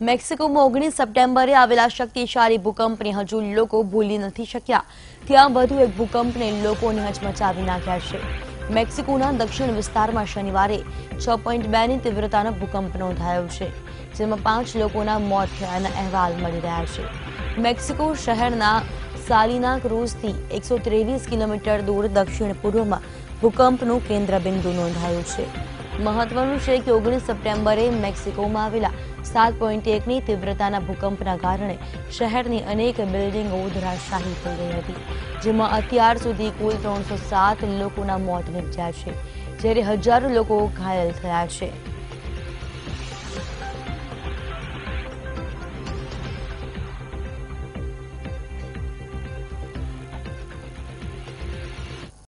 મેક્સિકોમાં ઓગણીસ સપ્ટેમ્બરે આવેલા શક્તિશાળી ભૂકંપને હજુ લોકો ભૂલી નથી શક્યા. ત્યાં વધુ એક ભૂકંપને લોકોને હચમચાવી નાખ્યા છે. મેક્સિકોના દક્ષિણ વિસ્તારમાં શનિવારે છ પોઈન્ટ બેની તીવ્રતાનો ભૂકંપ નોંધાયો છે, જેમાં પાંચ લોકોના મોત થયાના અહેવાલ મળી રહ્યા છે. મેક્સિકો શહેરના સાલિના ક્રુઝથી એકસો ત્રેવીસ કિલોમીટર દૂર દક્ષિણ પૂર્વમાં ભૂકંપનું કેન્દ્રબિંદુ નોંધાયું છે. મહત્વનું છે કે ઓગણીસ સપ્ટેમ્બરે મેક્સિકોમાં આવેલા સાત પોઈન્ટ એકની તીવ્રતાના ભૂકંપના કારણે શહેરની અનેક બિલ્ડિંગો ધરાશાયી થઈ ગઈ હતી, જેમાં અત્યાર સુધી કુલ ત્રણસો સાત લોકોના મોત નિપજ્યા છે, જ્યારે હજારો લોકો ઘાયલ થયા છે.